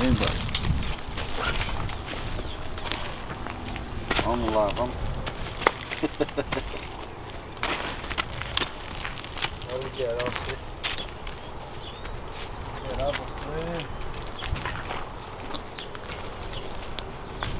Neyin? Allah'ım. Hadi abi. Gel abi.